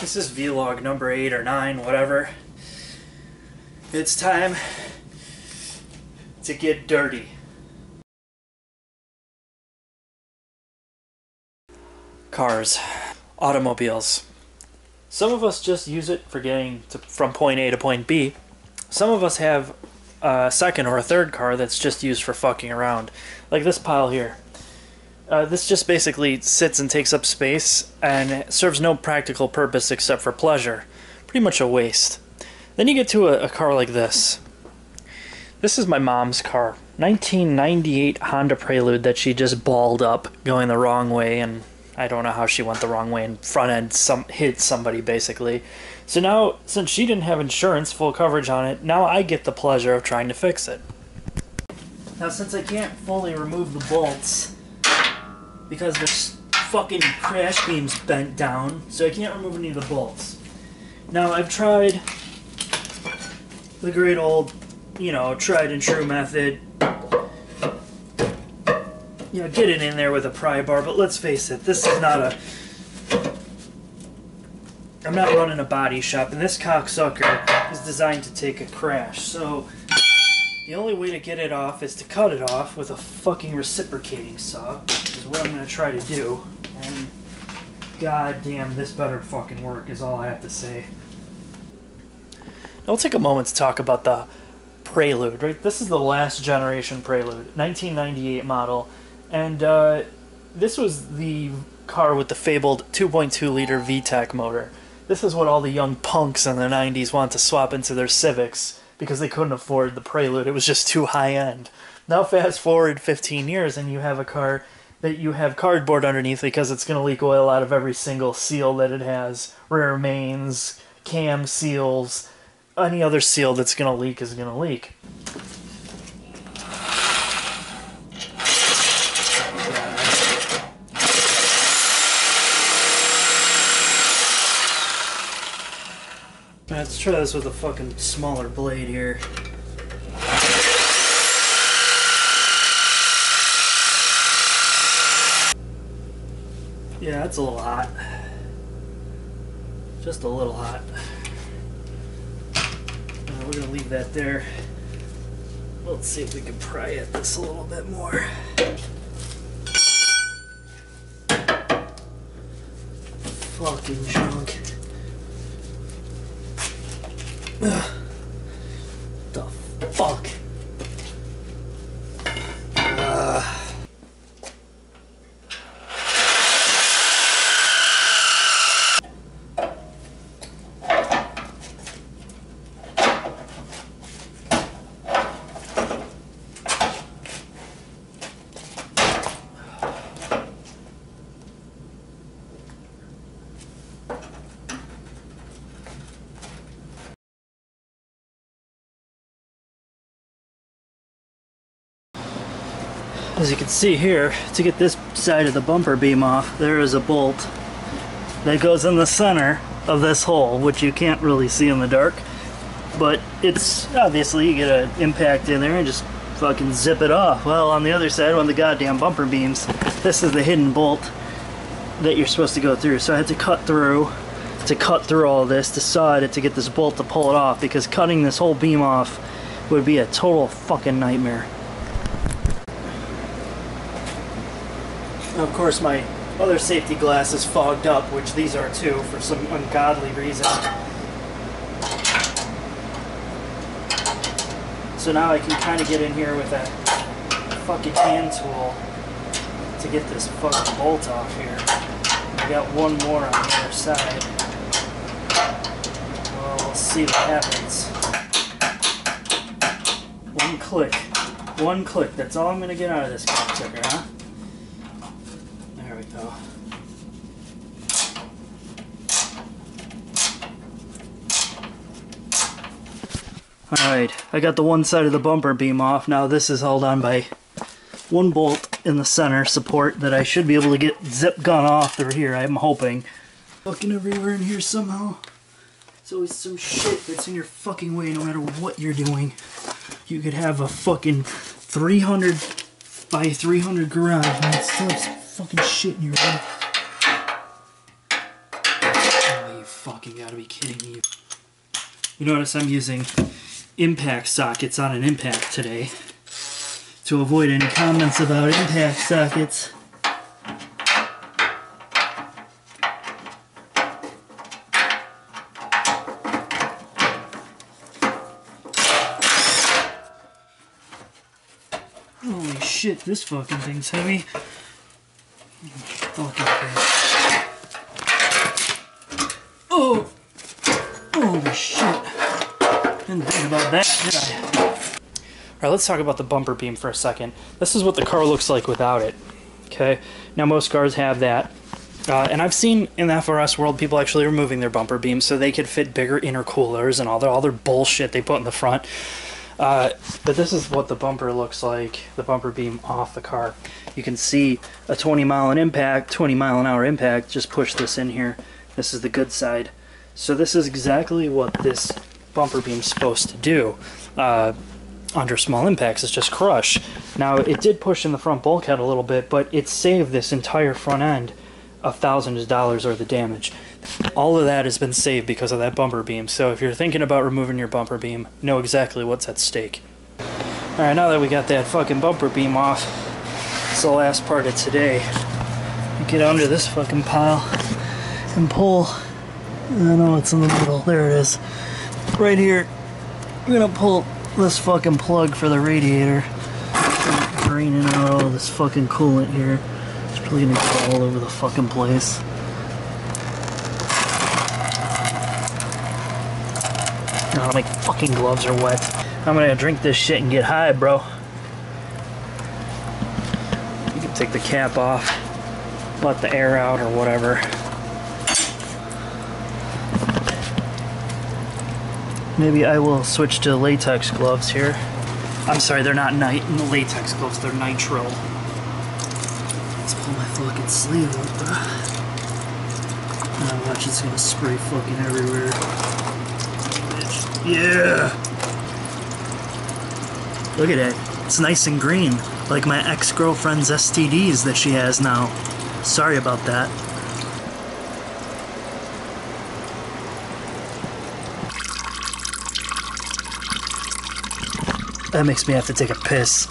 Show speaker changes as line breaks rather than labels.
This is vlog number 8 or 9, whatever. It's time to get dirty. Cars. Automobiles. Some of us just use it for getting to, from point A to point B. Some of us have a second or a third car that's just used for fucking around. Like this pile here. Uh, this just basically sits and takes up space and serves no practical purpose except for pleasure. Pretty much a waste. Then you get to a, a car like this. This is my mom's car. 1998 Honda Prelude that she just balled up going the wrong way and I don't know how she went the wrong way and front end some hit somebody basically. So now since she didn't have insurance full coverage on it, now I get the pleasure of trying to fix it. Now since I can't fully remove the bolts, because this fucking crash beam's bent down, so I can't remove any of the bolts. Now I've tried the great old, you know, tried and true method. You know, get it in there with a pry bar, but let's face it, this is not a. I'm not running a body shop, and this cocksucker is designed to take a crash, so the only way to get it off is to cut it off with a fucking reciprocating saw, which is what I'm gonna try to do. And god damn, this better fucking work is all I have to say. I'll take a moment to talk about the Prelude, right? This is the last generation Prelude, 1998 model, and uh, this was the car with the fabled 2.2 liter VTEC motor. This is what all the young punks in the 90s want to swap into their Civics because they couldn't afford the Prelude. It was just too high end. Now, fast forward 15 years, and you have a car that you have cardboard underneath because it's going to leak oil out of every single seal that it has rear mains, cam seals, any other seal that's going to leak is going to leak. Let's try this with a fucking smaller blade here. Yeah, that's a little hot. Just a little hot. Uh, we're gonna leave that there. Let's see if we can pry at this a little bit more. Fucking junk. Ugh. The fuck? Uh. As you can see here, to get this side of the bumper beam off, there is a bolt that goes in the center of this hole, which you can't really see in the dark. But it's obviously you get an impact in there and just fucking zip it off. Well, on the other side, on the goddamn bumper beams, this is the hidden bolt that you're supposed to go through. So I had to cut through, to cut through all this, to saw it to get this bolt to pull it off because cutting this whole beam off would be a total fucking nightmare. Of course, my other safety glass is fogged up, which these are too, for some ungodly reason. So now I can kind of get in here with that fucking hand tool to get this fucking bolt off here. I got one more on the other side. Well, we'll see what happens. One click. One click. That's all I'm going to get out of this cocksucker, huh? There we go. Alright, I got the one side of the bumper beam off. Now this is held on by one bolt in the center support that I should be able to get zip gun off through here, I'm hoping. Fucking everywhere in here somehow. It's always some shit that's in your fucking way no matter what you're doing. You could have a fucking 300 by 300 garage and it still have fucking shit in your way. Oh, you fucking gotta be kidding me. You notice I'm using impact sockets on an impact today to avoid any comments about impact sockets. Holy shit, this fucking thing's heavy. Oh! Holy shit. Didn't think about that, did I? Alright, let's talk about the bumper beam for a second. This is what the car looks like without it. Okay, now most cars have that. Uh, and I've seen in the FRS world people actually removing their bumper beams so they could fit bigger intercoolers and all their, all their bullshit they put in the front. Uh, but this is what the bumper looks like, the bumper beam off the car. You can see a 20 mile an impact, 20 mile an hour impact, just push this in here. This is the good side. So this is exactly what this bumper beam's supposed to do. Uh, under small impacts, is just crush. Now it did push in the front bulkhead a little bit, but it saved this entire front end of thousands of dollars worth of damage. All of that has been saved because of that bumper beam. So if you're thinking about removing your bumper beam, know exactly what's at stake. Alright, now that we got that fucking bumper beam off, it's the last part of today. Get under this fucking pile and pull. I know it's in the middle. There it is. Right here. I'm gonna pull this fucking plug for the radiator. Draining out all this fucking coolant here. It's probably gonna go all over the fucking place. Oh, my fucking gloves are wet. I'm gonna drink this shit and get high, bro. You can take the cap off, let the air out or whatever. Maybe I will switch to latex gloves here. I'm sorry, they're not night in the latex gloves, they're nitrile. Let's pull my fucking sleeve up. Now oh, watch, it's gonna spray fucking everywhere. Yeah! Look at it. It's nice and green, like my ex-girlfriend's STDs that she has now. Sorry about that. That makes me have to take a piss.